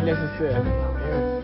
应该是血，因为